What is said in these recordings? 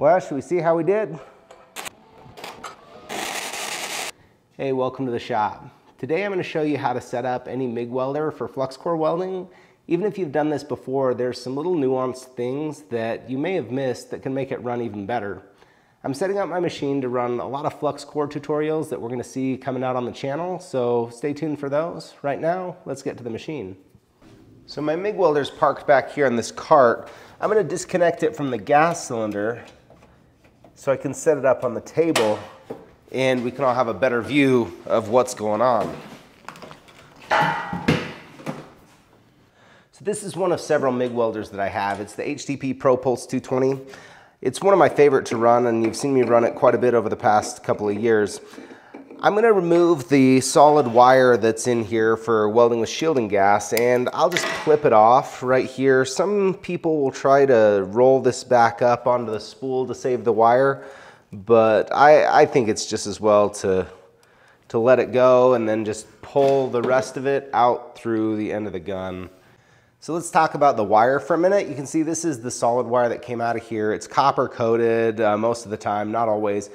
Well, should we see how we did? Hey, welcome to the shop. Today I'm going to show you how to set up any MIG welder for flux core welding. Even if you've done this before, there's some little nuanced things that you may have missed that can make it run even better. I'm setting up my machine to run a lot of flux core tutorials that we're going to see coming out on the channel, so stay tuned for those. Right now, let's get to the machine. So my MIG welder is parked back here on this cart. I'm going to disconnect it from the gas cylinder so I can set it up on the table and we can all have a better view of what's going on. So this is one of several MIG welders that I have. It's the HTP Pro Pulse 220. It's one of my favorite to run and you've seen me run it quite a bit over the past couple of years. I'm gonna remove the solid wire that's in here for welding with shielding gas and I'll just clip it off right here. Some people will try to roll this back up onto the spool to save the wire, but I, I think it's just as well to, to let it go and then just pull the rest of it out through the end of the gun. So let's talk about the wire for a minute. You can see this is the solid wire that came out of here. It's copper coated uh, most of the time, not always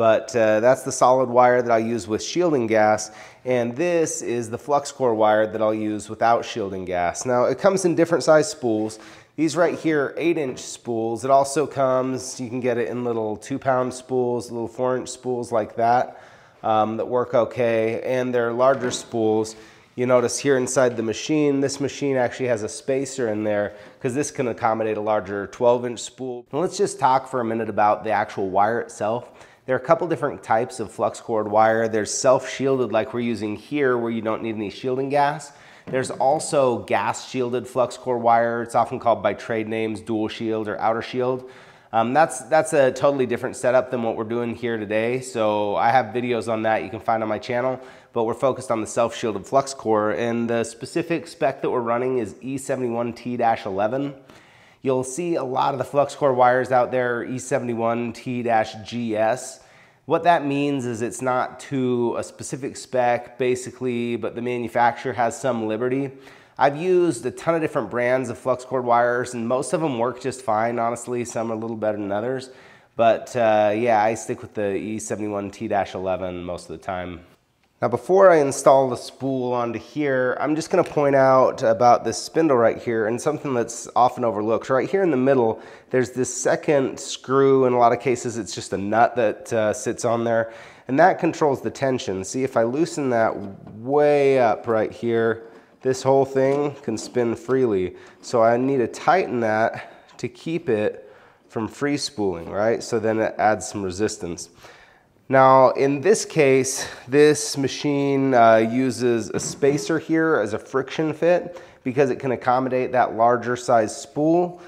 but uh, that's the solid wire that I use with shielding gas and this is the flux core wire that I'll use without shielding gas. Now it comes in different size spools. These right here are 8 inch spools. It also comes, you can get it in little 2 pound spools, little 4 inch spools like that um, that work okay and they're larger spools. You notice here inside the machine, this machine actually has a spacer in there because this can accommodate a larger 12 inch spool. Now let's just talk for a minute about the actual wire itself. There are a couple different types of flux core wire. There's self-shielded like we're using here where you don't need any shielding gas. There's also gas shielded flux core wire. It's often called by trade names dual shield or outer shield. Um, that's, that's a totally different setup than what we're doing here today. So I have videos on that you can find on my channel, but we're focused on the self-shielded flux core and the specific spec that we're running is E71T-11. You'll see a lot of the flux core wires out there E71T-GS. What that means is it's not to a specific spec basically, but the manufacturer has some liberty. I've used a ton of different brands of flux core wires and most of them work just fine, honestly. Some are a little better than others. But uh, yeah, I stick with the E71T-11 most of the time. Now before I install the spool onto here, I'm just gonna point out about this spindle right here and something that's often overlooked. Right here in the middle, there's this second screw. In a lot of cases, it's just a nut that uh, sits on there and that controls the tension. See, if I loosen that way up right here, this whole thing can spin freely. So I need to tighten that to keep it from free spooling, right? So then it adds some resistance. Now, in this case, this machine uh, uses a spacer here as a friction fit because it can accommodate that larger size spool.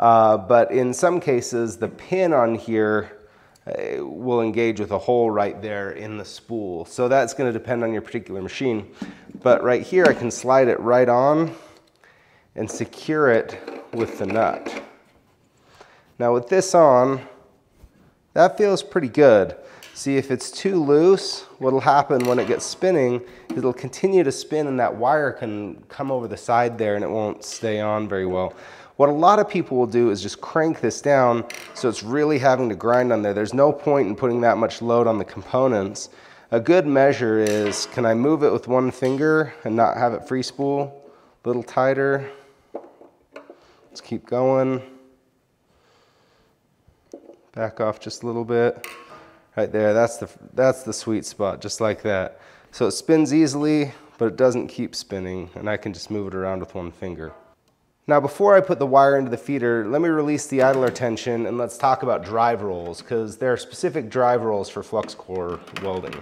Uh, but in some cases, the pin on here uh, will engage with a hole right there in the spool. So that's gonna depend on your particular machine. But right here, I can slide it right on and secure it with the nut. Now with this on, that feels pretty good. See if it's too loose, what'll happen when it gets spinning, it'll continue to spin and that wire can come over the side there and it won't stay on very well. What a lot of people will do is just crank this down so it's really having to grind on there. There's no point in putting that much load on the components. A good measure is, can I move it with one finger and not have it free spool? A little tighter. Let's keep going. Back off just a little bit. Right there, that's the, that's the sweet spot, just like that. So it spins easily, but it doesn't keep spinning, and I can just move it around with one finger. Now before I put the wire into the feeder, let me release the idler tension and let's talk about drive rolls, because there are specific drive rolls for flux core welding.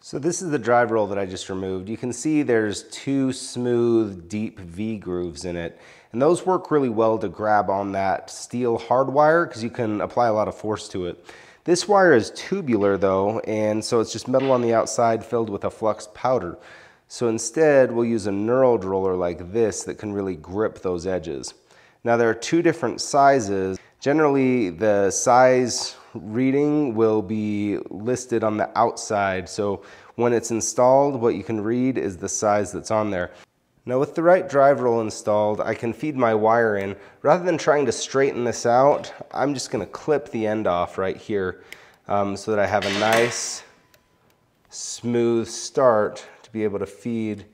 So this is the drive roll that I just removed. You can see there's two smooth, deep V grooves in it. And those work really well to grab on that steel hard wire because you can apply a lot of force to it. This wire is tubular though, and so it's just metal on the outside filled with a flux powder. So instead, we'll use a knurled roller like this that can really grip those edges. Now there are two different sizes. Generally, the size reading will be listed on the outside. So when it's installed, what you can read is the size that's on there. Now with the right drive roll installed, I can feed my wire in. Rather than trying to straighten this out, I'm just gonna clip the end off right here um, so that I have a nice, smooth start to be able to feed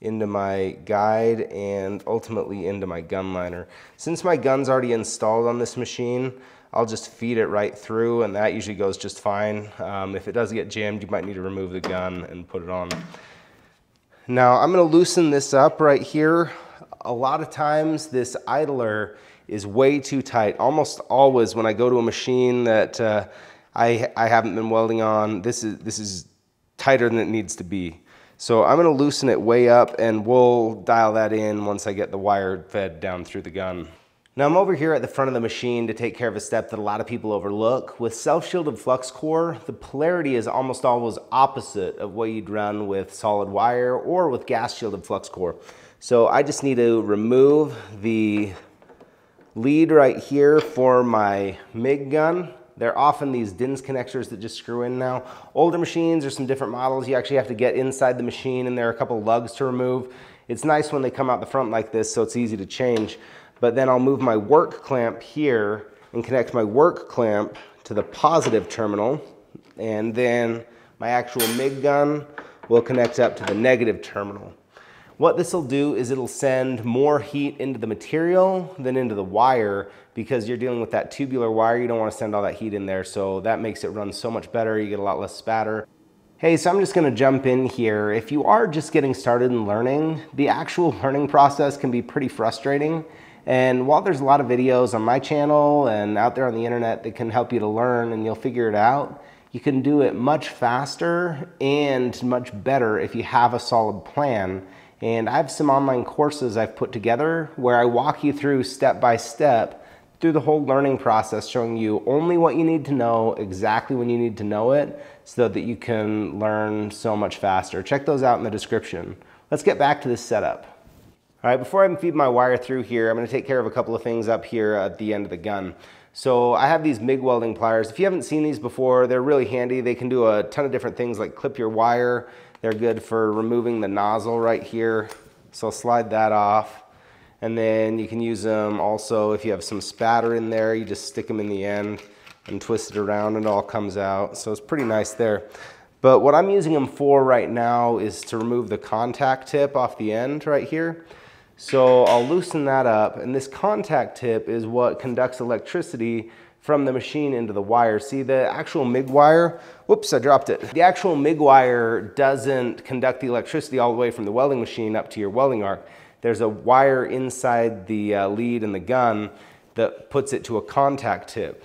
into my guide and ultimately into my gun liner. Since my gun's already installed on this machine, I'll just feed it right through and that usually goes just fine. Um, if it does get jammed, you might need to remove the gun and put it on. Now I'm gonna loosen this up right here. A lot of times this idler is way too tight. Almost always when I go to a machine that uh, I, I haven't been welding on, this is, this is tighter than it needs to be. So I'm gonna loosen it way up and we'll dial that in once I get the wire fed down through the gun. Now I'm over here at the front of the machine to take care of a step that a lot of people overlook. With self-shielded flux core, the polarity is almost always opposite of what you'd run with solid wire or with gas shielded flux core. So I just need to remove the lead right here for my MIG gun. They're often these Dinse connectors that just screw in now. Older machines or some different models, you actually have to get inside the machine and there are a couple lugs to remove. It's nice when they come out the front like this so it's easy to change but then I'll move my work clamp here and connect my work clamp to the positive terminal and then my actual MIG gun will connect up to the negative terminal. What this will do is it'll send more heat into the material than into the wire because you're dealing with that tubular wire. You don't want to send all that heat in there. So that makes it run so much better. You get a lot less spatter. Hey, so I'm just gonna jump in here. If you are just getting started in learning, the actual learning process can be pretty frustrating. And while there's a lot of videos on my channel and out there on the internet that can help you to learn and you'll figure it out, you can do it much faster and much better if you have a solid plan. And I have some online courses I've put together where I walk you through step by step through the whole learning process, showing you only what you need to know, exactly when you need to know it, so that you can learn so much faster. Check those out in the description. Let's get back to this setup. All right, before I feed my wire through here, I'm gonna take care of a couple of things up here at the end of the gun. So I have these MIG welding pliers. If you haven't seen these before, they're really handy. They can do a ton of different things like clip your wire. They're good for removing the nozzle right here. So I'll slide that off. And then you can use them also if you have some spatter in there, you just stick them in the end and twist it around and it all comes out. So it's pretty nice there. But what I'm using them for right now is to remove the contact tip off the end right here. So I'll loosen that up and this contact tip is what conducts electricity from the machine into the wire. See the actual MIG wire, whoops, I dropped it. The actual MIG wire doesn't conduct the electricity all the way from the welding machine up to your welding arc. There's a wire inside the uh, lead in the gun that puts it to a contact tip.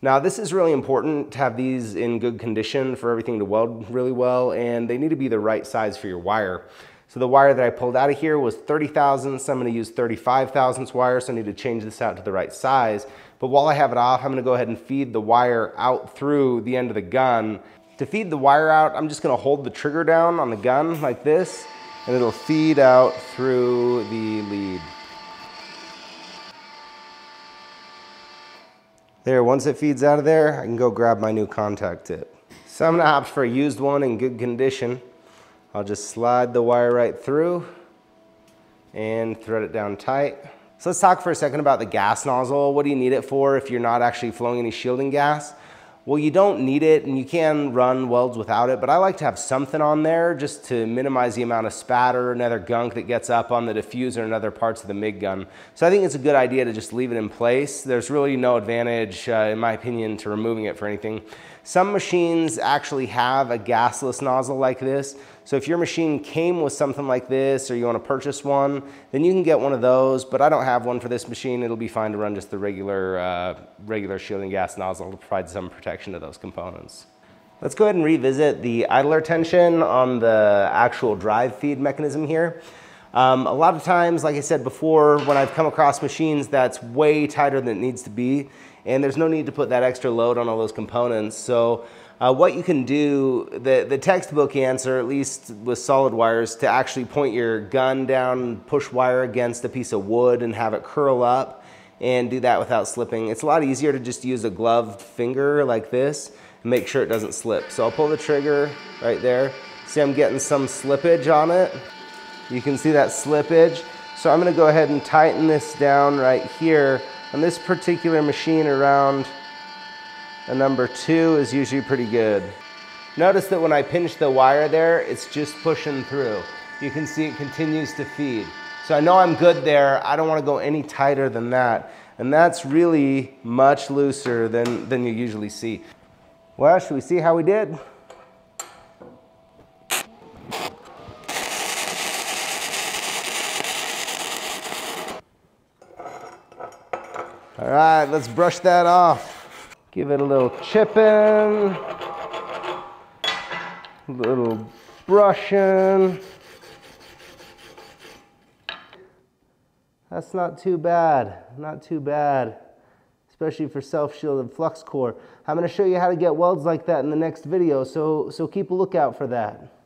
Now this is really important to have these in good condition for everything to weld really well and they need to be the right size for your wire. So the wire that I pulled out of here was 30 thousandths. I'm gonna use 35 thousandths wire, so I need to change this out to the right size. But while I have it off, I'm gonna go ahead and feed the wire out through the end of the gun. To feed the wire out, I'm just gonna hold the trigger down on the gun like this, and it'll feed out through the lead. There, once it feeds out of there, I can go grab my new contact tip. So I'm gonna opt for a used one in good condition. I'll just slide the wire right through and thread it down tight. So let's talk for a second about the gas nozzle. What do you need it for if you're not actually flowing any shielding gas? Well, you don't need it and you can run welds without it, but I like to have something on there just to minimize the amount of spatter and other gunk that gets up on the diffuser and other parts of the MIG gun. So I think it's a good idea to just leave it in place. There's really no advantage, uh, in my opinion, to removing it for anything. Some machines actually have a gasless nozzle like this. So if your machine came with something like this or you want to purchase one, then you can get one of those, but I don't have one for this machine. It'll be fine to run just the regular, uh, regular shielding gas nozzle to provide some protection to those components. Let's go ahead and revisit the idler tension on the actual drive feed mechanism here. Um, a lot of times, like I said before, when I've come across machines that's way tighter than it needs to be, and there's no need to put that extra load on all those components. So uh, what you can do, the, the textbook answer, at least with solid wires, to actually point your gun down, push wire against a piece of wood and have it curl up and do that without slipping. It's a lot easier to just use a gloved finger like this and make sure it doesn't slip. So I'll pull the trigger right there. See I'm getting some slippage on it. You can see that slippage. So I'm gonna go ahead and tighten this down right here. On this particular machine around a number two is usually pretty good. Notice that when I pinch the wire there, it's just pushing through. You can see it continues to feed. So I know I'm good there. I don't wanna go any tighter than that. And that's really much looser than, than you usually see. Well, should we see how we did? All right, let's brush that off. Give it a little chipping, a little brushing. That's not too bad, not too bad, especially for self-shielded flux core. I'm gonna show you how to get welds like that in the next video, so, so keep a lookout for that.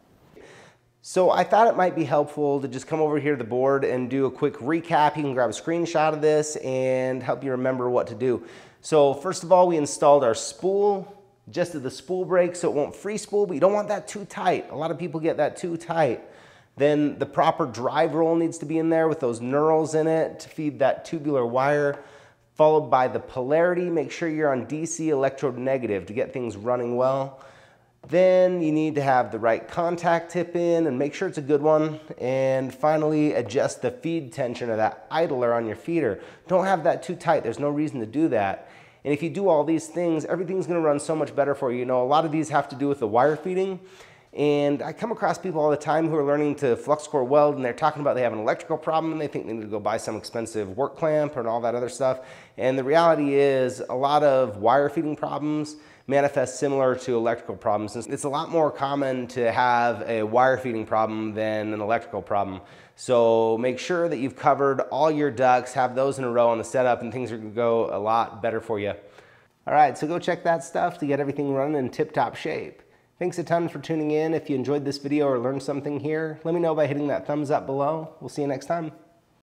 So I thought it might be helpful to just come over here to the board and do a quick recap. You can grab a screenshot of this and help you remember what to do. So first of all, we installed our spool, just at the spool brake so it won't free spool, but you don't want that too tight. A lot of people get that too tight. Then the proper drive roll needs to be in there with those knurls in it to feed that tubular wire, followed by the polarity. Make sure you're on DC electrode negative to get things running well. Then you need to have the right contact tip in and make sure it's a good one. And finally, adjust the feed tension of that idler on your feeder. Don't have that too tight. There's no reason to do that. And if you do all these things, everything's gonna run so much better for you. You know, a lot of these have to do with the wire feeding. And I come across people all the time who are learning to flux core weld and they're talking about they have an electrical problem and they think they need to go buy some expensive work clamp and all that other stuff. And the reality is a lot of wire feeding problems manifest similar to electrical problems. It's a lot more common to have a wire feeding problem than an electrical problem. So make sure that you've covered all your ducts, have those in a row on the setup and things are gonna go a lot better for you. All right, so go check that stuff to get everything running in tip-top shape. Thanks a ton for tuning in. If you enjoyed this video or learned something here, let me know by hitting that thumbs up below. We'll see you next time.